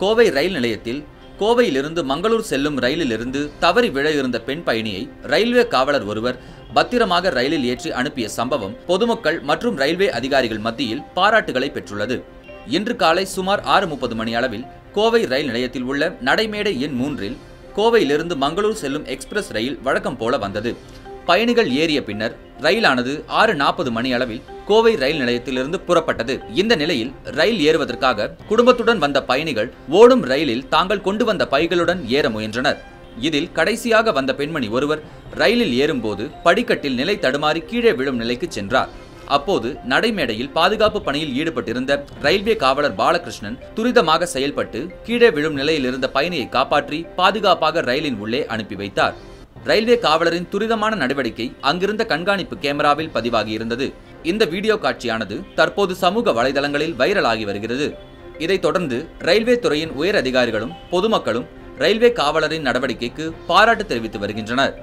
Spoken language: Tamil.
கோவை ரயில் நிலையத்தில் கோவையிலிருந்து மங்களூர் செல்லும் ரயிலிலிருந்து தவறி விழ இருந்த பெண் பயணியை ரயில்வே காவலர் ஒருவர் பத்திரமாக ரயிலில் ஏற்றி அனுப்பிய சம்பவம் பொதுமக்கள் மற்றும் ரயில்வே அதிகாரிகள் மத்தியில் பாராட்டுகளை பெற்றுள்ளது. இன்று காலை சுமார் ஆறு முப்பது மணி அளவில் கோவை ரயில் நிலையத்தில் உள்ள நடைமேடை எண் மூன்றில் கோவையிலிருந்து மங்களூர் செல்லும் எக்ஸ்பிரஸ் ரயில் வழக்கம் போல வந்தது. பயணிகள் ஏறிய பின்னர் ரயிலானது ஆறு நாற்பது மணி அளவில் கோவை ரயில் நிலையத்திலிருந்து புறப்பட்டது. இந்த நிலையில் ரயில் ஏறுவதற்காக குடும்பத்துடன் வந்த பயணிகள் ஓடும் ரயிலில் தாங்கள் கொண்டு வந்த பைகளுடன் ஏற முயன்றனர். இதில் கடைசியாக வந்த பெண்மணி ஒருவர் ரயிலில் ஏறும்போது படிக்கட்டில் நிலை தடுமாறி கீழே விழும் நிலைக்கு சென்றார். அப்போது நடைமேடையில் பாதுகாப்பு பணியில் ஈடுபட்டிருந்த ரயில்வே காவலர் பாலகிருஷ்ணன் துரிதமாக செயல்பட்டு கீழே விழும் நிலையில் இருந்த பயணியை காப்பாற்றி பாதுகாப்பாக ரயிலின் உள்ளே அனுப்பி வைத்தார். ரயில்வே காவலரின் துரிதமான நடவடிக்கை அங்கிருந்த கண்காணிப்பு கேமராவில் பதிவாகியிருந்தது. இந்த வீடியோ காட்சியானது தற்போது சமூக வலைதளங்களில் வைரலாகி வருகிறது. இதைத் தொடர்ந்து ரயில்வே துறையின் உயர் அதிகாரிகளும் பொதுமக்களும் ரயில்வே காவலரின் நடவடிக்கைக்கு பாராட்டு தெரிவித்து வருகின்றனர்.